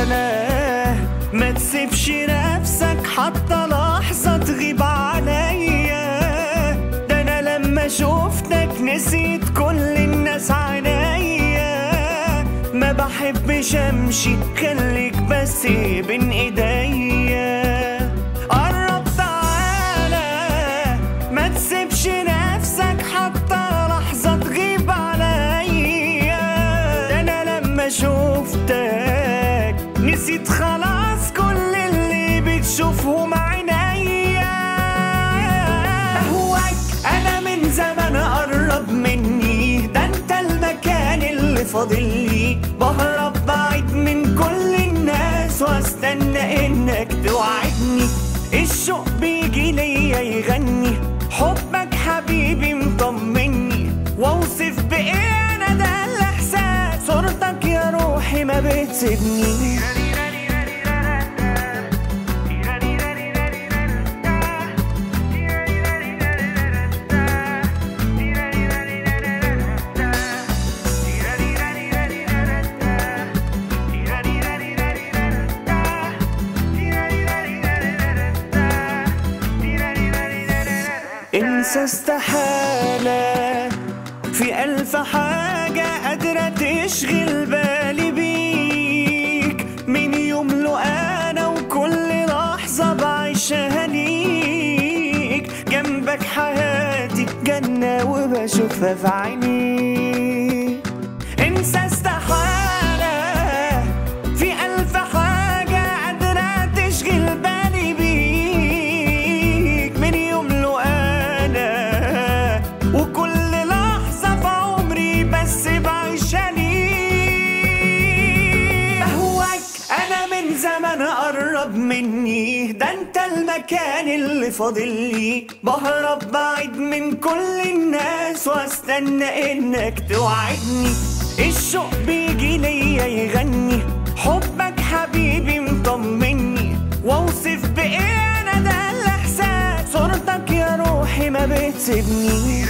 سلام ما تسيبش نفسك حتى لحظة تغيب عليا. ده أنا لما شفتك نسيت كل الناس عنيا ما بحبش أمشي خليك بس بين إيديا. نسيت خلاص كل اللي بتشوفهم عينيا أهواك أنا من زمان قرب مني. ده أنت المكان اللي فاضل لي. بهرب بعيد من كل الناس وأستنى إنك بتسيبني انسى استحالة في ألف حاجة قادرة تشغل بالي. وبشوفها في عينيك انسى استحالة في ألف حاجة قادرة تشغل بالي بيك. من يوم له أنا وكل لحظة في عمري بس بعيشها ليك. أهواك أنا من زمان أقرب مني. أنت المكان اللي فاضل لي. بهرب بعيد من كل الناس واستنى إنك توعدني. الشوق بيجي ليا يغني. حبك حبيبي مطمني. وأوصف بإيه أنا ده الإحساس. صورتك يا روحي ما بتسيبني.